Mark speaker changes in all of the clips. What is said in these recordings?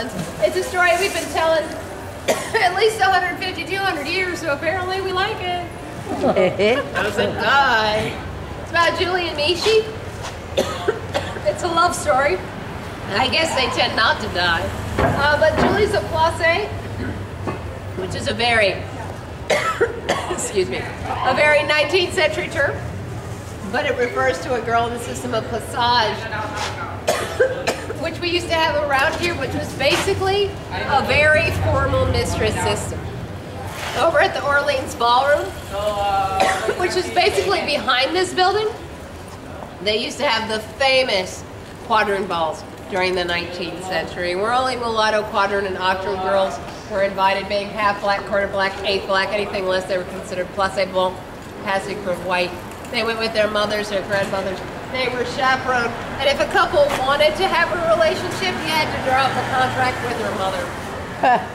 Speaker 1: Orleans. It's a story we've been telling at least 150, 200 years, so apparently we like it. Doesn't die. It's about Julie and Mishi. it's a love story. I guess they tend not to die. Uh, but Julie's a placée, which is a very, excuse me, a very 19th century term, but it refers to a girl in the system of plaçage, which we used to have around here, which was basically a very formal mistress system. Over at the Orleans Ballroom, which is basically behind this building, they used to have the famous quadroon balls during the 19th century, where only mulatto, quadroon, and octoroon girls were invited, being half black, quarter black, eighth black, anything less, they were considered placebo, passing for white. They went with their mothers, their grandmothers. They were chaperoned. And if a couple wanted to have a relationship, you had to draw up a contract with their mother.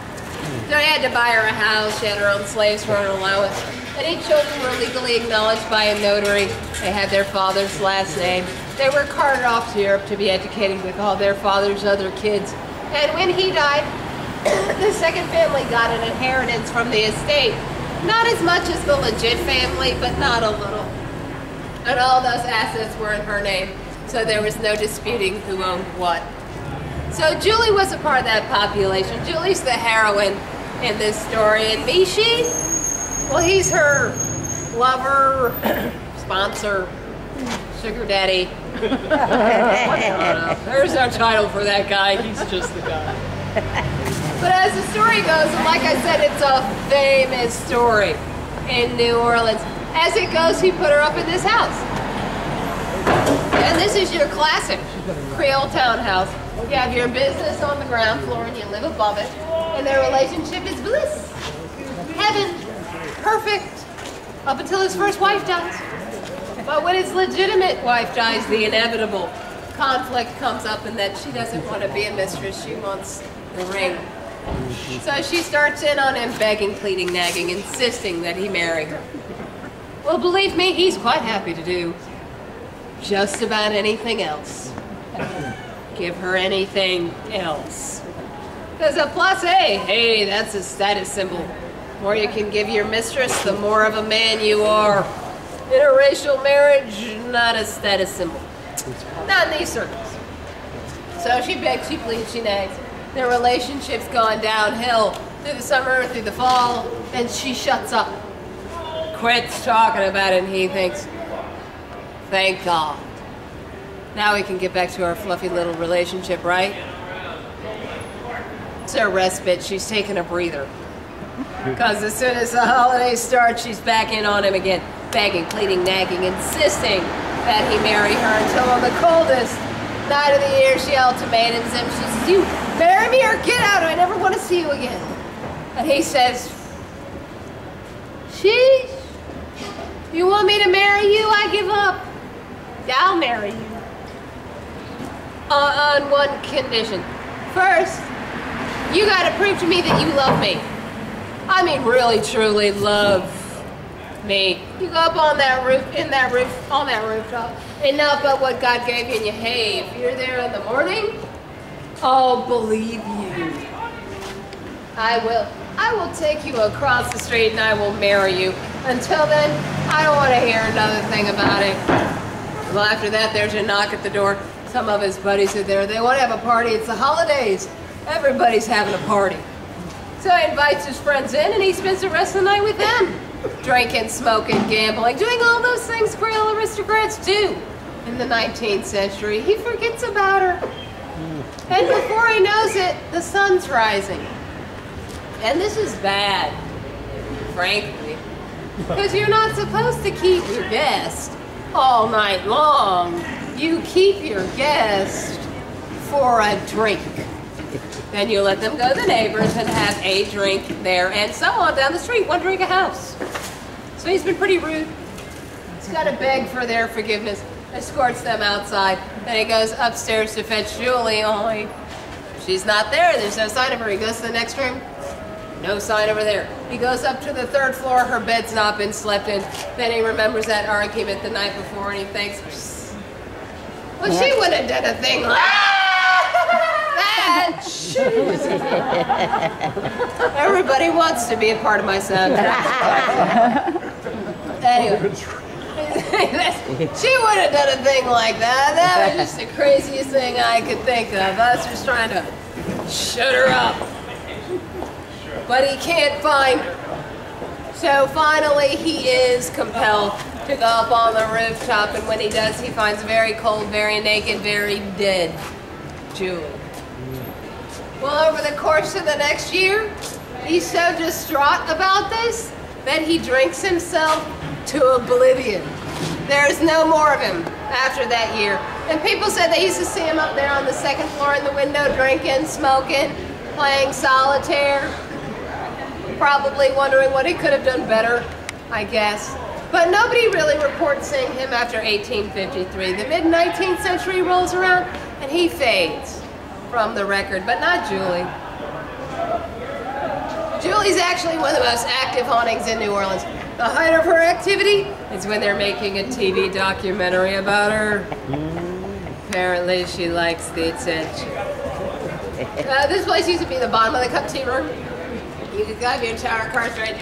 Speaker 1: so they had to buy her a house. She had her own slaves for an allowance. Any children were legally acknowledged by a notary. They had their father's last name. They were carted off to Europe to be educated with all their father's other kids. And when he died, the second family got an inheritance from the estate. Not as much as the legit family, but not a little. And all those assets were in her name, so there was no disputing who owned what. So Julie was a part of that population. Julie's the heroine in this story. And Mishi, well, he's her lover, sponsor, sugar daddy. There's no title for that guy. He's just the guy. But as the story goes, and like I said, it's a famous story in New Orleans. As it goes, he put her up in this house. And this is your classic Creole townhouse. You have your business on the ground floor and you live above it. And their relationship is bliss. Heaven. Perfect. Up until his first wife dies. But when his legitimate wife dies, the inevitable conflict comes up in that she doesn't want to be a mistress, she wants the ring. So she starts in on him begging, pleading, nagging, insisting that he marry her. Well, believe me, he's quite happy to do just about anything else. Give her anything else. There's a plus A, hey, that's a status symbol. More you can give your mistress, the more of a man you are. Interracial marriage, not a status symbol. Not in these circles. So she begs, she pleads, she nags. Their relationship's gone downhill through the summer, through the fall, and she shuts up. Quits talking about it, and he thinks, thank God. Now we can get back to our fluffy little relationship, right? It's her respite. She's taking a breather. Because as soon as the holidays start, she's back in on him again, begging, pleading, nagging, insisting that he marry her until on the coldest night of the year she ultimatums him. She says, you marry me or get out I never want to see you again. And he says, sheesh, you want me to marry you? I give up. I'll marry you. Uh, on one condition. First, you gotta prove to me that you love me. I mean, really, truly love me. You go up on that roof, in that roof, on that rooftop, and not but what God gave you, and you, hey, if you're there in the morning, I'll believe you. I will. I will take you across the street and I will marry you. Until then, I don't want to hear another thing about it. Well, after that, there's a knock at the door. Some of his buddies are there. They want to have a party. It's the holidays. Everybody's having a party. So he invites his friends in and he spends the rest of the night with them. Drinking, smoking, gambling, doing all those things Creole aristocrats do in the 19th century. He forgets about her. And before he knows it, the sun's rising. And this is bad, frankly. Because you're not supposed to keep your guest all night long. You keep your guest for a drink. Then you let them go to the neighbors and have a drink there and so on down the street, one drink a house. So he's been pretty rude. He's got to beg for their forgiveness, escorts them outside. Then he goes upstairs to fetch Julie, oh, only she's not there. There's no sign of her. He goes to the next room. No sign over there. He goes up to the third floor. Her bed's not been slept in. Then he remembers that argument the night before and he thinks, well, she wouldn't have done a thing like that. that. Everybody wants to be a part of my soundtrack. anyway. she would have done a thing like that. That was just the craziest thing I could think of. Us just trying to shut her up. But he can't find. So finally, he is compelled to go up on the rooftop, and when he does, he finds very cold, very naked, very dead Julie. Well, over the course of the next year, he's so distraught about this that he drinks himself to oblivion. There's no more of him after that year. And people said they used to see him up there on the second floor in the window drinking, smoking, playing solitaire probably wondering what he could have done better, I guess. But nobody really reports seeing him after 1853. The mid 19th century rolls around and he fades from the record, but not Julie. Julie's actually one of the most active hauntings in New Orleans. The height of her activity is when they're making a TV documentary about her. Apparently, she likes the attention. Uh, this place used to be the bottom of the cup tea room. You go have your entire car straight